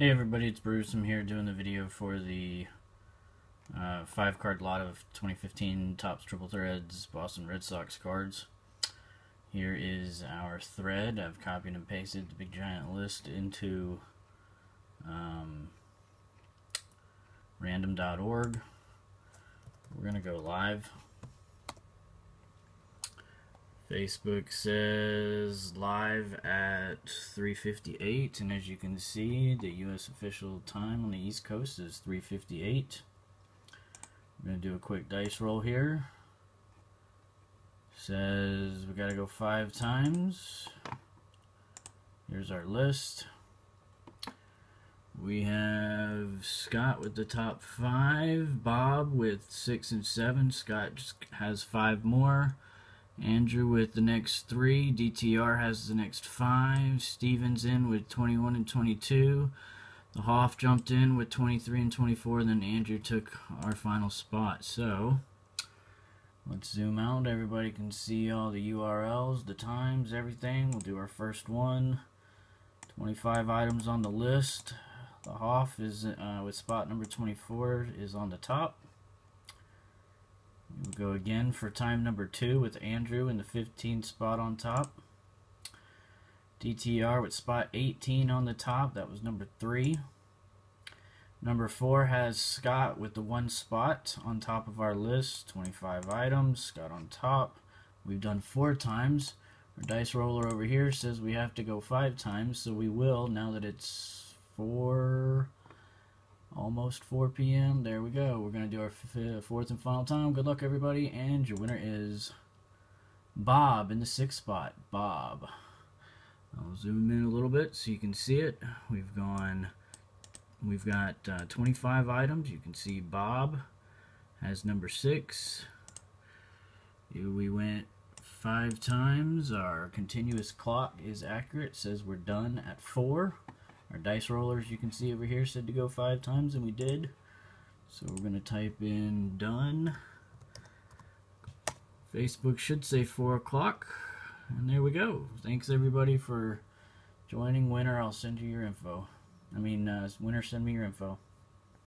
Hey everybody, it's Bruce. I'm here doing the video for the uh, five card lot of 2015 Topps Triple Threads Boston Red Sox cards. Here is our thread. I've copied and pasted the big giant list into um, random.org. We're going to go live. Facebook says live at 3:58 and as you can see the US official time on the East Coast is 3:58. We're going to do a quick dice roll here. Says we got to go 5 times. Here's our list. We have Scott with the top 5, Bob with 6 and 7. Scott has 5 more. Andrew with the next three. DTR has the next five. Stevens in with 21 and 22. The Hoff jumped in with 23 and 24. Then Andrew took our final spot. So let's zoom out. Everybody can see all the URLs, the times, everything. We'll do our first one. 25 items on the list. The Hoff is uh, with spot number 24 is on the top. Go again for time number two with Andrew in the 15 spot on top. DTR with spot 18 on the top. That was number three. Number four has Scott with the one spot on top of our list. 25 items. Scott on top. We've done four times. Our dice roller over here says we have to go five times, so we will now that it's four almost 4 p.m. There we go. We're going to do our fourth and final time. Good luck, everybody. And your winner is Bob in the sixth spot. Bob. I'll zoom in a little bit so you can see it. We've gone, we've got uh, 25 items. You can see Bob has number six. We went five times. Our continuous clock is accurate. Says we're done at four. Our dice rollers you can see over here said to go five times and we did. So we're going to type in done. Facebook should say 4 o'clock. And there we go. Thanks everybody for joining. Winner, I'll send you your info. I mean, uh, winner, send me your info.